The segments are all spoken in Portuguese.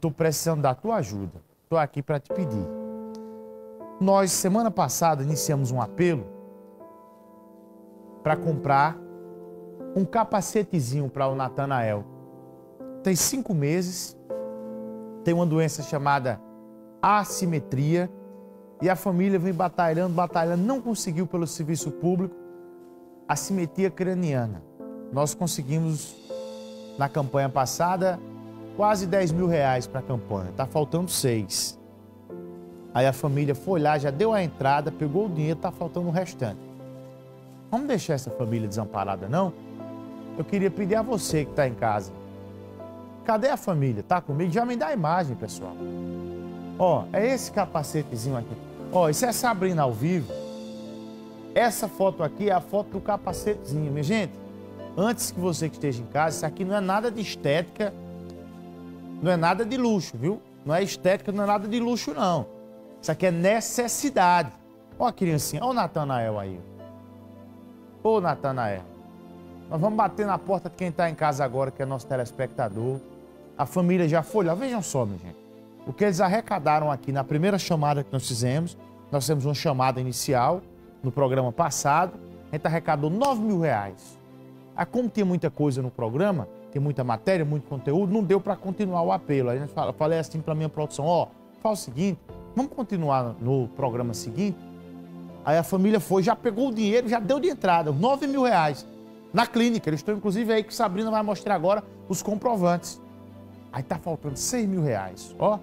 estou precisando da tua ajuda. Estou aqui para te pedir. Nós, semana passada, iniciamos um apelo para comprar um capacetezinho para o Natanael. Tem cinco meses, tem uma doença chamada assimetria e a família vem batalhando, batalhando, não conseguiu pelo serviço público a simetria craniana. Nós conseguimos na campanha passada quase 10 mil reais para a campanha, está faltando seis. Aí a família foi lá, já deu a entrada, pegou o dinheiro, está faltando o restante. Vamos deixar essa família desamparada, não? Eu queria pedir a você que está em casa. Cadê a família? Tá comigo? Já me dá a imagem, pessoal. Ó, é esse capacetezinho aqui. Ó, isso é Sabrina ao vivo. Essa foto aqui é a foto do capacetezinho, minha gente. Antes que você que esteja em casa, isso aqui não é nada de estética, não é nada de luxo, viu? Não é estética, não é nada de luxo, não. Isso aqui é necessidade. Ó a criancinha, ó o Natanael aí. Ô Natanael. Nós vamos bater na porta de quem está em casa agora, que é nosso telespectador. A família já foi lá. Vejam só, minha gente. O que eles arrecadaram aqui na primeira chamada que nós fizemos, nós fizemos uma chamada inicial no programa passado, a gente arrecadou 9 mil reais. Ah, como tinha muita coisa no programa, tem muita matéria, muito conteúdo, não deu para continuar o apelo. Aí eu falei assim para minha produção, ó, faz o seguinte, vamos continuar no programa seguinte? Aí a família foi, já pegou o dinheiro, já deu de entrada, 9 mil reais na clínica. Eles estão, inclusive, aí que Sabrina vai mostrar agora os comprovantes. Aí tá faltando 6 mil reais, ó.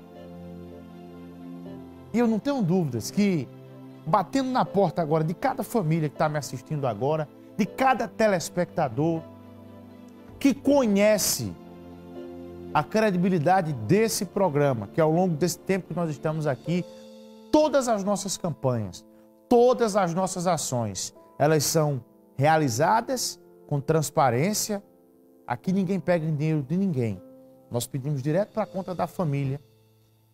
E eu não tenho dúvidas que, batendo na porta agora de cada família que está me assistindo agora, de cada telespectador que conhece a credibilidade desse programa, que ao longo desse tempo que nós estamos aqui, todas as nossas campanhas, todas as nossas ações, elas são realizadas com transparência. Aqui ninguém pega dinheiro de ninguém. Nós pedimos direto para a conta da família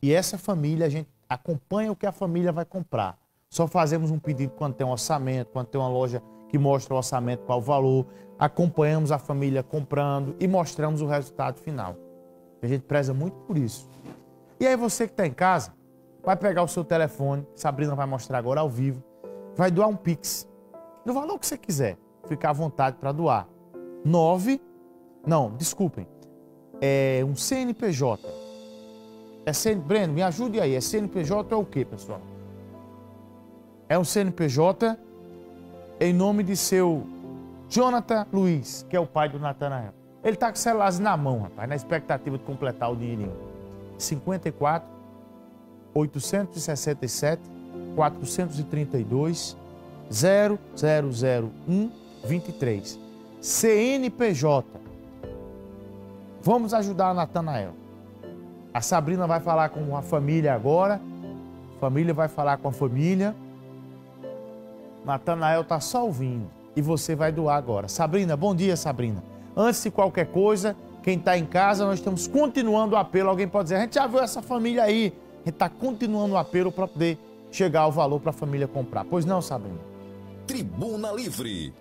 e essa família a gente acompanha o que a família vai comprar. Só fazemos um pedido quando tem um orçamento, quando tem uma loja que mostra o orçamento, qual o valor. Acompanhamos a família comprando e mostramos o resultado final. A gente preza muito por isso. E aí você que está em casa, vai pegar o seu telefone, Sabrina vai mostrar agora ao vivo, vai doar um Pix, no valor que você quiser ficar à vontade para doar. 9, não, desculpem, é um CNPJ. É CN, Breno, me ajude aí, é CNPJ é o que, pessoal? É um CNPJ em nome de seu Jonathan Luiz, que é o pai do Natanael. Ele está com o celular na mão, rapaz, na expectativa de completar o dinheirinho. 54 867 432 0001 23. CNPJ. Vamos ajudar a Natanael. A Sabrina vai falar com a família agora. A família vai falar com a família. Natanael está só ouvindo. E você vai doar agora. Sabrina, bom dia, Sabrina. Antes de qualquer coisa, quem está em casa, nós estamos continuando o apelo. Alguém pode dizer, a gente já viu essa família aí. A gente está continuando o apelo para poder chegar ao valor para a família comprar. Pois não, Sabrina? Tribuna Livre.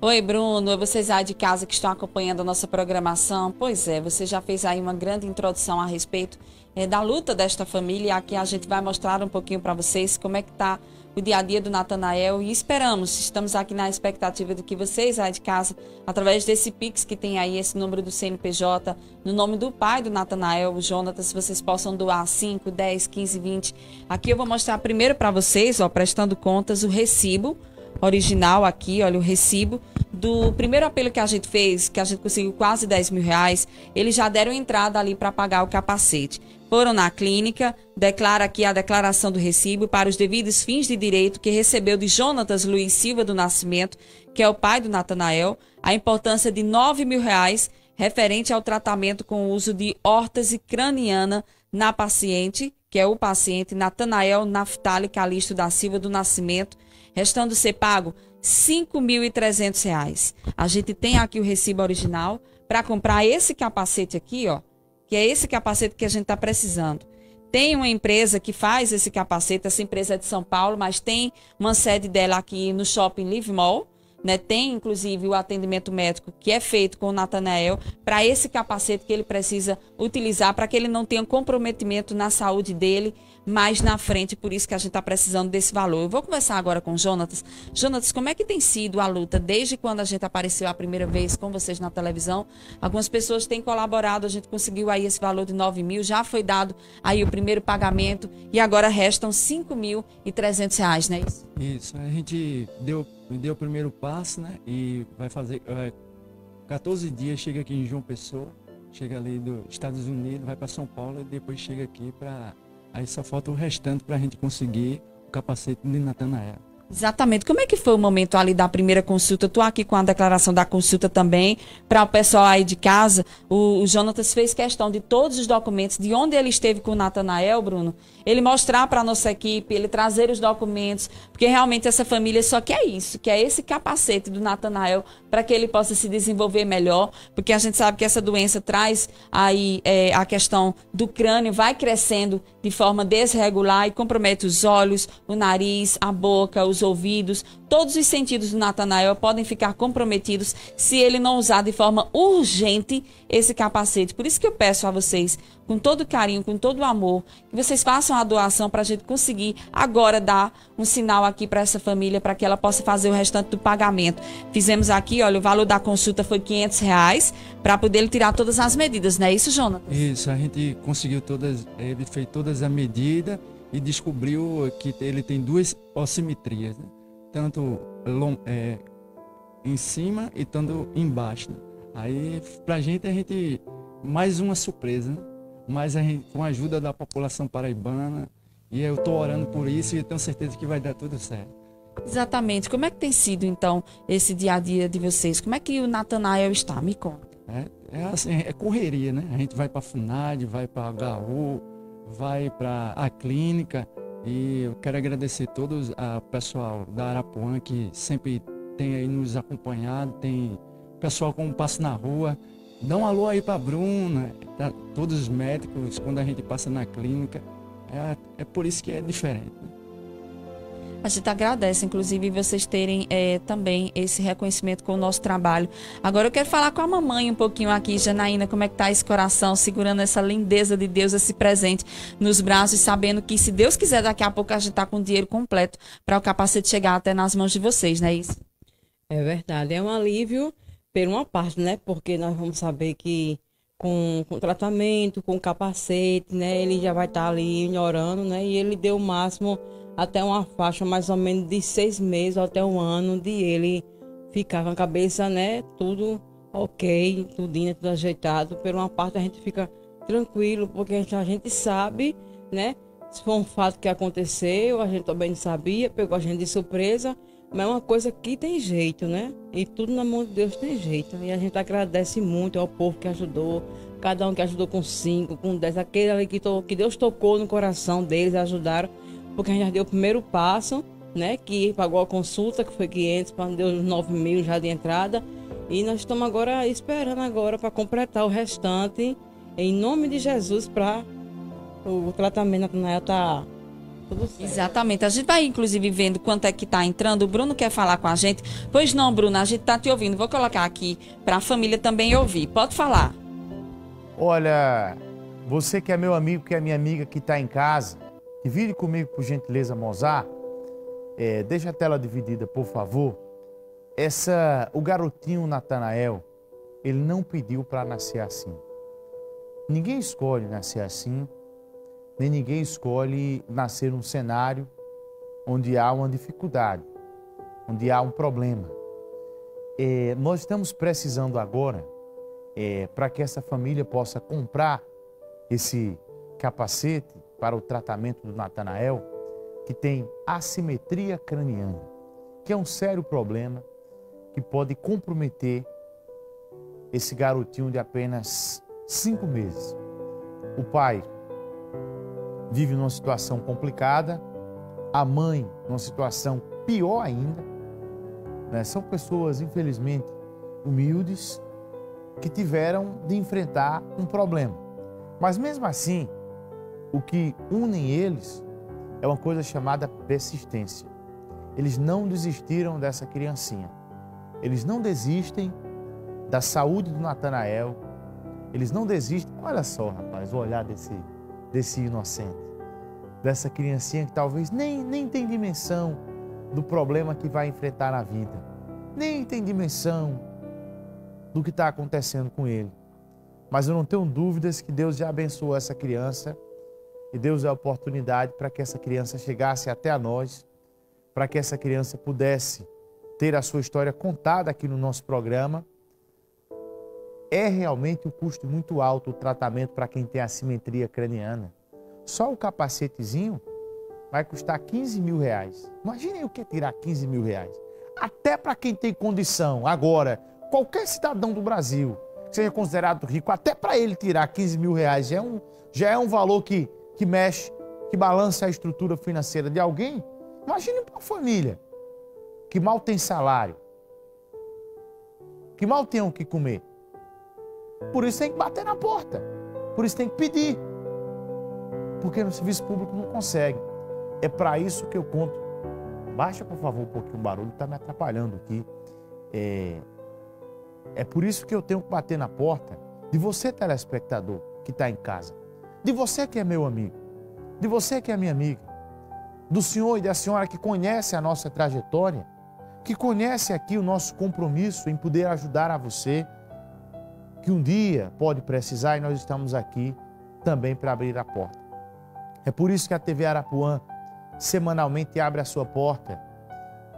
Oi, Bruno. Vocês aí de casa que estão acompanhando a nossa programação. Pois é, você já fez aí uma grande introdução a respeito é, da luta desta família. Aqui a gente vai mostrar um pouquinho para vocês como é que está o dia a dia do Natanael e esperamos, estamos aqui na expectativa de que vocês aí de casa, através desse Pix que tem aí esse número do CNPJ, no nome do pai do Natanael, o Jonatas, vocês possam doar 5, 10, 15, 20. Aqui eu vou mostrar primeiro para vocês, ó, prestando contas, o recibo original aqui, olha o recibo do primeiro apelo que a gente fez, que a gente conseguiu quase 10 mil reais, eles já deram entrada ali para pagar o capacete. Foram na clínica, declara aqui a declaração do recibo para os devidos fins de direito que recebeu de Jonatas Luiz Silva do Nascimento, que é o pai do Natanael, a importância de 9 mil reais referente ao tratamento com o uso de órtese craniana na paciente, que é o paciente Natanael Naftali Calixto da Silva do Nascimento, restando ser pago R$ 5.300. A gente tem aqui o recibo original para comprar esse capacete aqui, ó, que é esse capacete que a gente está precisando. Tem uma empresa que faz esse capacete, essa empresa é de São Paulo, mas tem uma sede dela aqui no Shopping Live Mall, né, tem inclusive o atendimento médico que é feito com o Natanael para esse capacete que ele precisa utilizar para que ele não tenha comprometimento na saúde dele mais na frente, por isso que a gente está precisando desse valor. Eu vou conversar agora com o Jonatas. Jonatas, como é que tem sido a luta desde quando a gente apareceu a primeira vez com vocês na televisão? Algumas pessoas têm colaborado, a gente conseguiu aí esse valor de 9 mil, já foi dado aí o primeiro pagamento e agora restam 5 mil e 300 reais, né? Isso, isso. a gente deu, deu o primeiro passo, né? E vai fazer é, 14 dias, chega aqui em João Pessoa, chega ali dos Estados Unidos, vai para São Paulo e depois chega aqui para Aí só falta o restante para a gente conseguir o capacete de Natanael. Exatamente. Como é que foi o momento ali da primeira consulta? Estou aqui com a declaração da consulta também. Para o pessoal aí de casa, o, o Jonatas fez questão de todos os documentos, de onde ele esteve com o Natanael, Bruno, ele mostrar para nossa equipe, ele trazer os documentos, porque realmente essa família só quer isso, que é esse capacete do Natanael para que ele possa se desenvolver melhor, porque a gente sabe que essa doença traz aí é, a questão do crânio, vai crescendo de forma desregular e compromete os olhos, o nariz, a boca, os ouvidos, todos os sentidos do Natanael podem ficar comprometidos se ele não usar de forma urgente esse capacete. Por isso que eu peço a vocês, com todo carinho, com todo amor, que vocês façam a doação para a gente conseguir agora dar um sinal aqui para essa família, para que ela possa fazer o restante do pagamento. Fizemos aqui, olha, o valor da consulta foi 500 reais para poder tirar todas as medidas, não é isso, Jonas? Isso, a gente conseguiu todas, ele fez todas as medidas e descobriu que ele tem duas ossimetrias, né? tanto é, em cima e tanto embaixo. Né? Aí, pra gente, a gente, mais uma surpresa, né? mas a gente, com a ajuda da população paraibana, e eu estou orando por isso e tenho certeza que vai dar tudo certo. Exatamente. Como é que tem sido, então, esse dia a dia de vocês? Como é que o Natanael está? Me conta. É, é, assim, é correria, né? A gente vai para a FUNAD, vai para a HU, vai para a clínica, e eu quero agradecer todos o pessoal da Arapuã que sempre tem aí nos acompanhado, tem pessoal como passa na rua. Dá um alô aí para Bruna, tá, todos os médicos, quando a gente passa na clínica. É, é por isso que é diferente. Né? A gente agradece, inclusive, vocês terem é, também esse reconhecimento com o nosso trabalho. Agora eu quero falar com a mamãe um pouquinho aqui, Janaína, como é que tá esse coração, segurando essa lindeza de Deus, esse presente nos braços, sabendo que, se Deus quiser, daqui a pouco a gente tá com o dinheiro completo para o capacete chegar até nas mãos de vocês, não é isso? É verdade. É um alívio, por uma parte, né? Porque nós vamos saber que com, com tratamento, com capacete, né? Ele já vai estar tá ali melhorando, né? E ele deu o máximo até uma faixa mais ou menos de seis meses até um ano de ele ficar com a cabeça, né, tudo ok, tudinho, tudo ajeitado. Por uma parte a gente fica tranquilo, porque a gente, a gente sabe, né, se foi um fato que aconteceu, a gente também não sabia, pegou a gente de surpresa, mas é uma coisa que tem jeito, né? E tudo na mão de Deus tem jeito. E a gente agradece muito ao povo que ajudou, cada um que ajudou com cinco, com dez, aquele ali que, to, que Deus tocou no coração deles, ajudaram porque a gente já deu o primeiro passo, né? Que pagou a consulta, que foi 500, deu 9 mil já de entrada. E nós estamos agora esperando agora para completar o restante, em nome de Jesus, para o tratamento Natanael tá Exatamente. A gente vai, inclusive, vendo quanto é que está entrando. O Bruno quer falar com a gente. Pois não, Bruno, a gente está te ouvindo. Vou colocar aqui para a família também ouvir. Pode falar. Olha, você que é meu amigo, que é minha amiga que está em casa, Divide comigo, por gentileza, Mozart. É, deixa a tela dividida, por favor. Essa, o garotinho Natanael, ele não pediu para nascer assim. Ninguém escolhe nascer assim, nem ninguém escolhe nascer num cenário onde há uma dificuldade, onde há um problema. É, nós estamos precisando agora, é, para que essa família possa comprar esse capacete, para o tratamento do Natanael, que tem assimetria craniana, que é um sério problema que pode comprometer esse garotinho de apenas cinco meses. O pai vive numa situação complicada, a mãe numa situação pior ainda. Né? São pessoas, infelizmente, humildes que tiveram de enfrentar um problema. Mas mesmo assim, o que une eles é uma coisa chamada persistência. Eles não desistiram dessa criancinha. eles não desistem da saúde do Natanael, eles não desistem. Olha só, rapaz, o olhar desse, desse inocente, dessa criancinha que talvez nem, nem tem dimensão do problema que vai enfrentar na vida, nem tem dimensão do que está acontecendo com ele. Mas eu não tenho dúvidas que Deus já abençoou essa criança e Deus é a oportunidade para que essa criança chegasse até a nós, para que essa criança pudesse ter a sua história contada aqui no nosso programa. É realmente um custo muito alto o tratamento para quem tem assimetria craniana. Só o capacetezinho vai custar 15 mil reais. Imaginem o que é tirar 15 mil reais. Até para quem tem condição. Agora, qualquer cidadão do Brasil que seja considerado rico, até para ele tirar 15 mil reais já é um, já é um valor que, que mexe, que balança a estrutura financeira de alguém. Imagine uma família que mal tem salário, que mal tem o que comer. Por isso tem que bater na porta, por isso tem que pedir, porque no serviço público não consegue. É para isso que eu conto. Baixa, por favor, um pouquinho o barulho, está me atrapalhando aqui. É, é por isso que eu tenho que bater na porta de você, telespectador, que está em casa, de você que é meu amigo, de você que é minha amiga, do senhor e da senhora que conhece a nossa trajetória, que conhece aqui o nosso compromisso em poder ajudar a você, que um dia pode precisar e nós estamos aqui também para abrir a porta. É por isso que a TV Arapuã semanalmente abre a sua porta.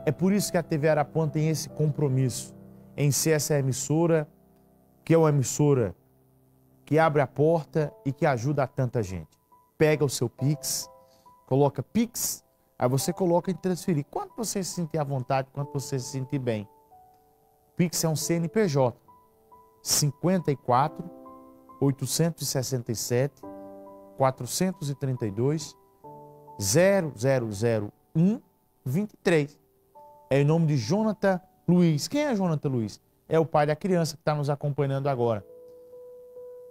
É por isso que a TV Arapuã tem esse compromisso em ser essa emissora, que é uma emissora que abre a porta e que ajuda a tanta gente. Pega o seu Pix, coloca Pix, aí você coloca em transferir. Quanto você se sentir à vontade, quanto você se sentir bem. Pix é um CNPJ. 54 867 432 0001 23. É em nome de Jonathan Luiz. Quem é Jonathan Luiz? É o pai da criança que está nos acompanhando agora.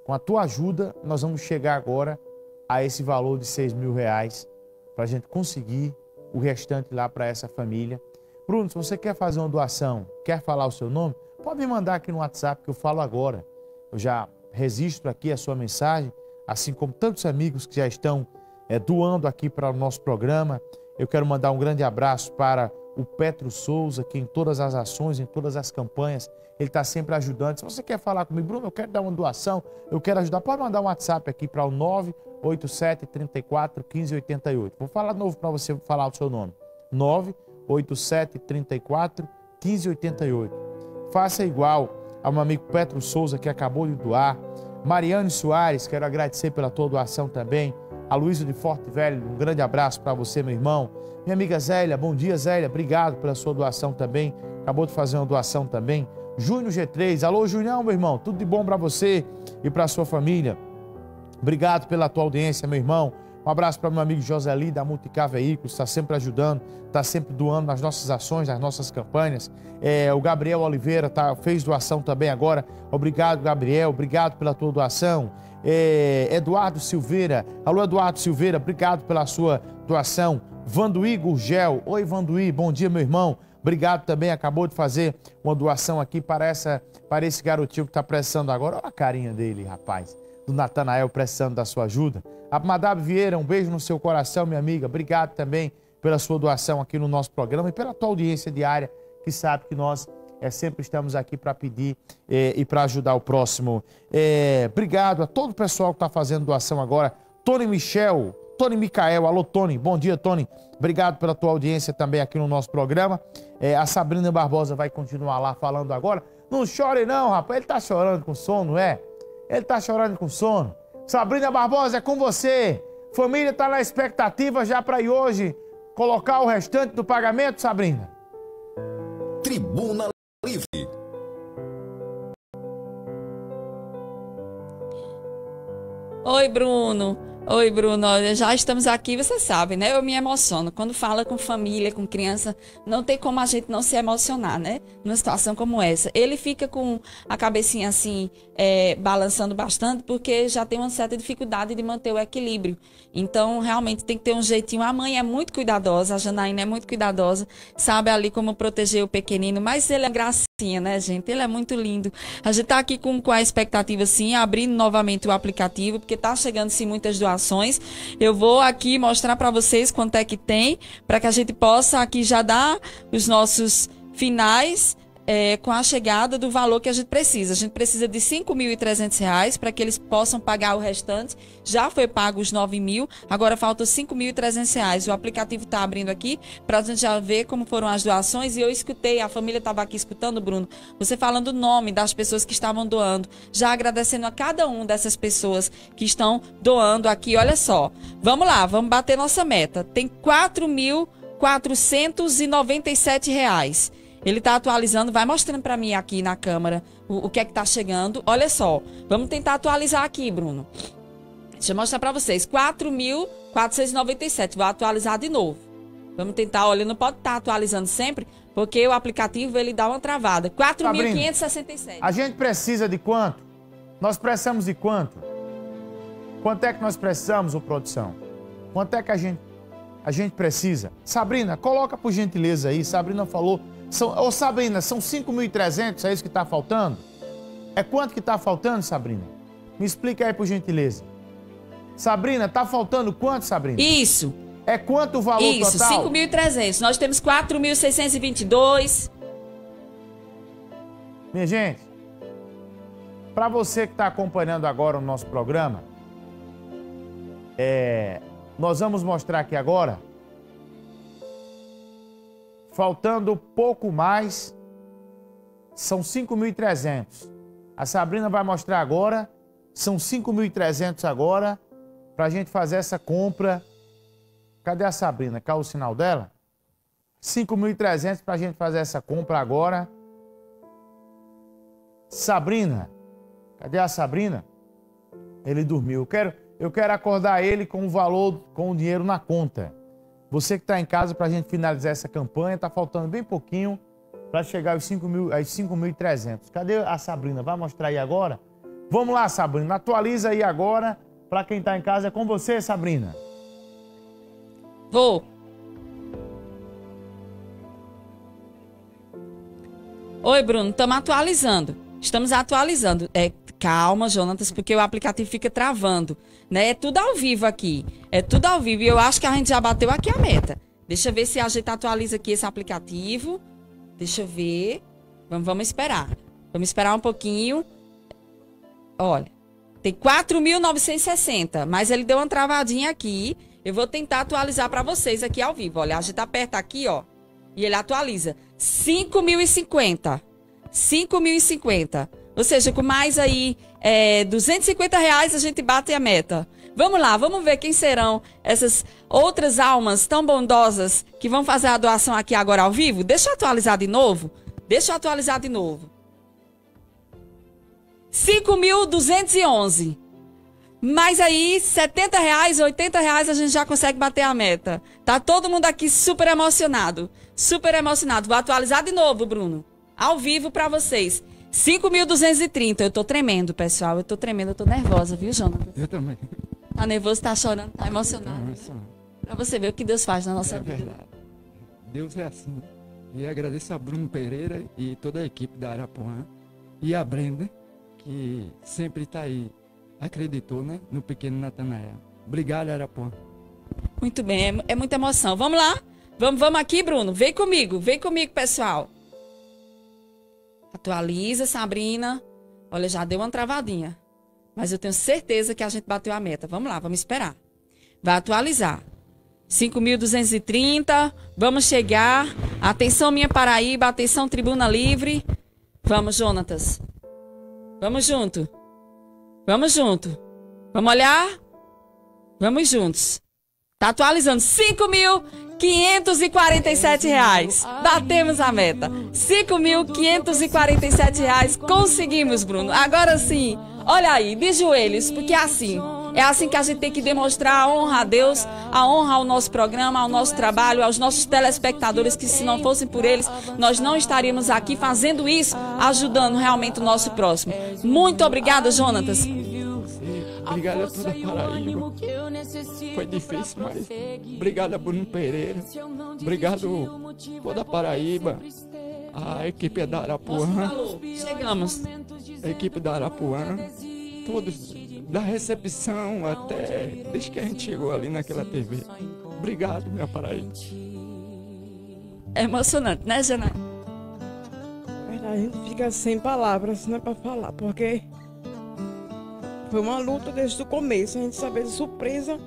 Com a tua ajuda, nós vamos chegar agora a esse valor de 6 mil reais para a gente conseguir o restante lá para essa família. Bruno, se você quer fazer uma doação, quer falar o seu nome, pode me mandar aqui no WhatsApp que eu falo agora. Eu já registro aqui a sua mensagem, assim como tantos amigos que já estão é, doando aqui para o nosso programa. Eu quero mandar um grande abraço para o Petro Souza, que em todas as ações, em todas as campanhas, ele está sempre ajudando. Se você quer falar comigo, Bruno, eu quero dar uma doação, eu quero ajudar, pode mandar um WhatsApp aqui para o 987 34 1588. Vou falar de novo para você falar o seu nome. 987 34 1588. Faça igual ao meu amigo Petro Souza, que acabou de doar. Mariane Soares, quero agradecer pela tua doação também. A Luísa de Forte Velho, um grande abraço para você, meu irmão. Minha amiga Zélia, bom dia, Zélia. Obrigado pela sua doação também. Acabou de fazer uma doação também. Júnior G3, alô Junião, meu irmão. Tudo de bom para você e para sua família. Obrigado pela tua audiência, meu irmão. Um abraço para meu amigo Joseli da Multicar Veículos, está sempre ajudando, está sempre doando nas nossas ações, nas nossas campanhas. É, o Gabriel Oliveira tá, fez doação também agora. Obrigado, Gabriel. Obrigado pela tua doação é, Eduardo Silveira. Alô, Eduardo Silveira, obrigado pela sua doação. Vanduí Gurgel. Oi, Vanduí, bom dia, meu irmão. Obrigado também, acabou de fazer uma doação aqui para, essa, para esse garotinho que está precisando agora. Olha a carinha dele, rapaz, do Natanael precisando da sua ajuda. A Vieira, um beijo no seu coração, minha amiga. Obrigado também pela sua doação aqui no nosso programa e pela tua audiência diária, que sabe que nós é, sempre estamos aqui para pedir é, e para ajudar o próximo. É, obrigado a todo o pessoal que está fazendo doação agora. Tony Michel, Tony Micael, alô Tony, bom dia Tony. Obrigado pela tua audiência também aqui no nosso programa. É, a Sabrina Barbosa vai continuar lá falando agora. Não chore não, rapaz, ele está chorando com sono, é? Ele está chorando com sono. Sabrina Barbosa, é com você. Família está na expectativa já para ir hoje colocar o restante do pagamento, Sabrina? Tribuna Livre. Oi, Bruno. Oi, Bruno. Já estamos aqui, você sabe, né? Eu me emociono. Quando fala com família, com criança, não tem como a gente não se emocionar, né? Numa situação como essa. Ele fica com a cabecinha assim, é, balançando bastante, porque já tem uma certa dificuldade de manter o equilíbrio. Então, realmente tem que ter um jeitinho. A mãe é muito cuidadosa, a Janaína é muito cuidadosa, sabe ali como proteger o pequenino, mas ele é gracinha, né, gente? Ele é muito lindo. A gente tá aqui com, com a expectativa, sim, abrindo novamente o aplicativo, porque tá chegando, sim, muitas doações informações. Eu vou aqui mostrar para vocês quanto é que tem, para que a gente possa aqui já dar os nossos finais é, com a chegada do valor que a gente precisa. A gente precisa de R$ 5.300 para que eles possam pagar o restante. Já foi pago os R$ 9.000, agora falta R$ 5.300. O aplicativo está abrindo aqui para a gente já ver como foram as doações. E eu escutei, a família estava aqui escutando, Bruno, você falando o nome das pessoas que estavam doando. Já agradecendo a cada um dessas pessoas que estão doando aqui. Olha só, vamos lá, vamos bater nossa meta. Tem R$ 4.497. Ele está atualizando, vai mostrando para mim aqui na câmera o, o que é que está chegando. Olha só, vamos tentar atualizar aqui, Bruno. Deixa eu mostrar para vocês. 4.497. Vou atualizar de novo. Vamos tentar, olha, não pode estar tá atualizando sempre, porque o aplicativo ele dá uma travada. 4.567. A gente precisa de quanto? Nós precisamos de quanto? Quanto é que nós precisamos, ô produção? Quanto é que a gente, a gente precisa? Sabrina, coloca por gentileza aí. Sabrina falou são, ô Sabrina, são 5.300, é isso que está faltando? É quanto que está faltando, Sabrina? Me explica aí, por gentileza. Sabrina, está faltando quanto, Sabrina? Isso. É quanto o valor isso, total? Isso, 5.300. Nós temos 4.622. Minha gente, para você que está acompanhando agora o nosso programa, é, nós vamos mostrar aqui agora faltando pouco mais, são 5.300. A Sabrina vai mostrar agora, são 5.300 agora, para a gente fazer essa compra. Cadê a Sabrina? Qual o sinal dela? 5.300 para a gente fazer essa compra agora. Sabrina, cadê a Sabrina? Ele dormiu. Eu quero, eu quero acordar ele com o valor, com o dinheiro na conta. Você que está em casa para a gente finalizar essa campanha, está faltando bem pouquinho para chegar aos 5.300. Cadê a Sabrina? Vai mostrar aí agora? Vamos lá, Sabrina. Atualiza aí agora para quem está em casa. É com você, Sabrina. Vou. Oi, Bruno. Estamos atualizando. Estamos atualizando. É, calma, Jonatas, porque o aplicativo fica travando né? É tudo ao vivo aqui. É tudo ao vivo. E eu acho que a gente já bateu aqui a meta. Deixa eu ver se a gente atualiza aqui esse aplicativo. Deixa eu ver. Vamos, vamos esperar. Vamos esperar um pouquinho. Olha, tem 4.960, mas ele deu uma travadinha aqui. Eu vou tentar atualizar para vocês aqui ao vivo. Olha, a gente aperta aqui, ó, e ele atualiza. 5.050. 5.050. Ou seja, com mais aí é, 250 reais a gente bate a meta. Vamos lá, vamos ver quem serão essas outras almas tão bondosas que vão fazer a doação aqui agora ao vivo. Deixa eu atualizar de novo. Deixa eu atualizar de novo. 5.211. Mas aí, 70 reais, 80 reais a gente já consegue bater a meta. Tá todo mundo aqui super emocionado. Super emocionado. Vou atualizar de novo, Bruno. Ao vivo para vocês. 5.230. Eu tô tremendo, pessoal. Eu tô tremendo, eu tô nervosa, viu, Jonathan? Eu também. Tá nervoso, tá chorando, tá emocionado. Pra você ver o que Deus faz na nossa é vida. Verdade. Deus é assim. E agradeço a Bruno Pereira e toda a equipe da Arapuã. E a Brenda, que sempre está aí, acreditou né, no pequeno Natanael. Obrigado, Arapuã. Muito bem, é, é muita emoção. Vamos lá? Vamos, vamos aqui, Bruno. Vem comigo, vem comigo, pessoal. Atualiza, Sabrina. Olha, já deu uma travadinha. Mas eu tenho certeza que a gente bateu a meta. Vamos lá, vamos esperar. Vai atualizar. 5.230. Vamos chegar. Atenção, minha Paraíba. Atenção, Tribuna Livre. Vamos, Jonatas. Vamos junto. Vamos junto. Vamos olhar? Vamos juntos. Tá atualizando. 5 mil 547 reais. Batemos a meta. 5.547 reais. Conseguimos, Bruno. Agora sim, olha aí, de joelhos, porque é assim. É assim que a gente tem que demonstrar a honra a Deus, a honra ao nosso programa, ao nosso trabalho, aos nossos telespectadores, que se não fossem por eles, nós não estaríamos aqui fazendo isso, ajudando realmente o nosso próximo. Muito obrigada, Jonatas. Obrigado a toda a Paraíba. Foi difícil, mas obrigado a Bruno Pereira. Obrigado a toda a Paraíba. A equipe da Arapuã. Chegamos. A equipe da Arapuã. Todos, da recepção até desde que a gente chegou ali naquela TV. Obrigado, minha Paraíba. É emocionante, né, Jana? A gente fica sem palavras, né, pra falar, porque foi uma luta desde o começo, a gente sabia de surpresa,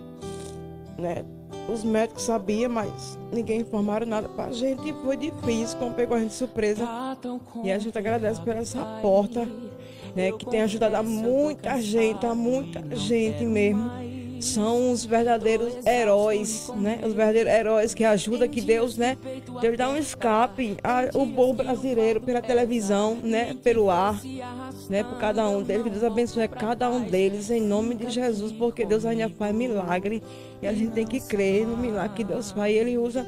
né? Os médicos sabiam, mas ninguém informaram nada pra gente e foi difícil, como pegou a gente de surpresa. E a gente agradece por essa porta, né? Que tem ajudado a muita gente, a muita gente mesmo. São os verdadeiros heróis, né? Os verdadeiros heróis que ajudam, que Deus, né? Deus dá um escape ao povo brasileiro pela televisão, né? Pelo ar, né? Por cada um deles. Que Deus abençoe cada um deles em nome de Jesus, porque Deus ainda faz milagre e a gente tem que crer no milagre que Deus faz. E Ele usa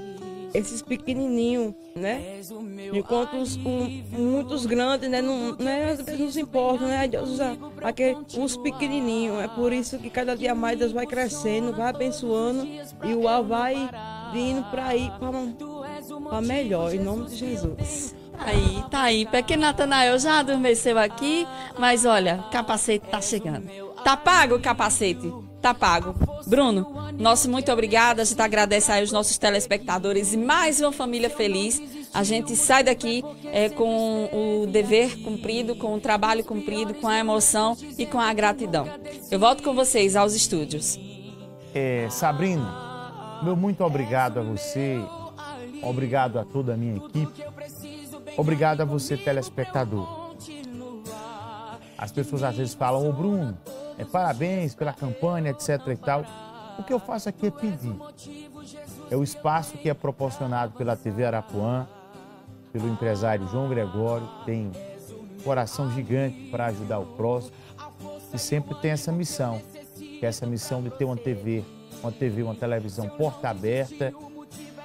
esses pequenininhos, né? Enquanto os, um, muitos grandes, né? Não, né? Às vezes não se importam, né? Deus usa aquele, os pequenininhos. É por isso que cada dia mais Deus vai crescendo, vai abençoando e o ar vai vindo para ir para melhor, em nome de Jesus. Aí, tá aí. Pequeno Natanael já adormeceu aqui, mas olha, capacete tá chegando. Tá pago o capacete? Tá pago. Bruno, nosso muito obrigada. A gente agradece aí os nossos telespectadores e mais uma família feliz. A gente sai daqui é, com o dever cumprido, com o trabalho cumprido, com a emoção e com a gratidão. Eu volto com vocês aos estúdios. É, Sabrina, meu muito obrigado a você, obrigado a toda a minha equipe, obrigado a você, telespectador. As pessoas às vezes falam, ô Bruno, é, parabéns pela campanha, etc e tal. O que eu faço aqui é pedir. É o espaço que é proporcionado pela TV Arapuã, pelo empresário João Gregório, tem coração gigante para ajudar o próximo e sempre tem essa missão, que é essa missão de ter uma TV, uma TV, uma televisão porta aberta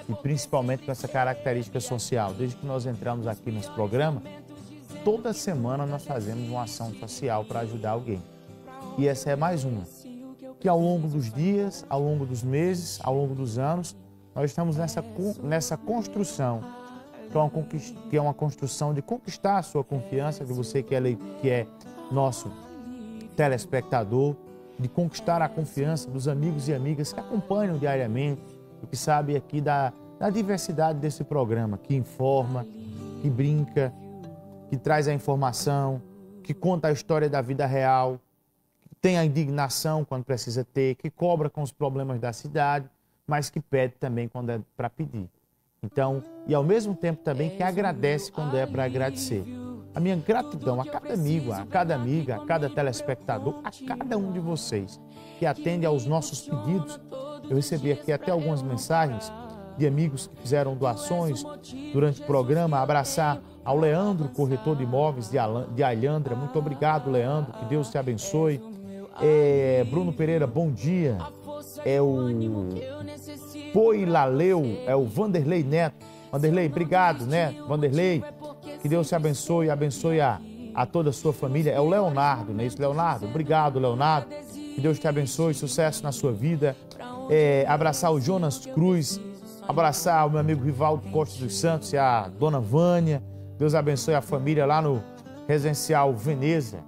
e principalmente com essa característica social. Desde que nós entramos aqui nesse programa, toda semana nós fazemos uma ação social para ajudar alguém. E essa é mais uma. Que ao longo dos dias, ao longo dos meses, ao longo dos anos, nós estamos nessa, nessa construção, que é, uma, que é uma construção de conquistar a sua confiança, de você que é, que é nosso telespectador, de conquistar a confiança dos amigos e amigas que acompanham diariamente e que sabem aqui da, da diversidade desse programa, que informa, que brinca, que traz a informação, que conta a história da vida real, tem a indignação quando precisa ter, que cobra com os problemas da cidade, mas que pede também quando é para pedir. Então, e ao mesmo tempo também que agradece quando é para agradecer. A minha gratidão a cada amigo, a cada amiga, a cada telespectador, a cada um de vocês que atende aos nossos pedidos. Eu recebi aqui até algumas mensagens de amigos que fizeram doações durante o programa. Abraçar ao Leandro, corretor de imóveis de Alhandra. Muito obrigado, Leandro. Que Deus te abençoe. É, Bruno Pereira, bom dia. É o Poilaleu, é o Vanderlei Neto. Vanderlei, obrigado, né? Vanderlei, que Deus te abençoe abençoe a, a toda a sua família. É o Leonardo, não é isso, Leonardo? Obrigado, Leonardo. Que Deus te abençoe, sucesso na sua vida. É, abraçar o Jonas Cruz, abraçar o meu amigo Rivaldo Costa dos Santos e a dona Vânia. Deus abençoe a família lá no Residencial Veneza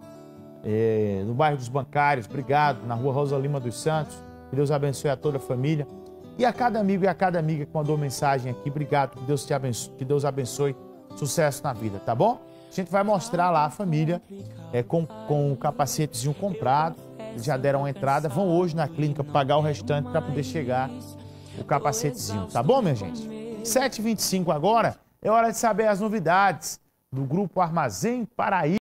é, no bairro dos Bancários, obrigado, na rua Rosa Lima dos Santos. Que Deus abençoe a toda a família. E a cada amigo e a cada amiga que mandou mensagem aqui, obrigado, que Deus te abençoe, que Deus abençoe, sucesso na vida, tá bom? A gente vai mostrar lá a família é, com, com o capacetezinho comprado, eles já deram a entrada, vão hoje na clínica pagar o restante para poder chegar o capacetezinho, tá bom, minha gente? 7h25 agora, é hora de saber as novidades do Grupo Armazém Paraíba.